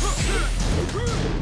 Huh.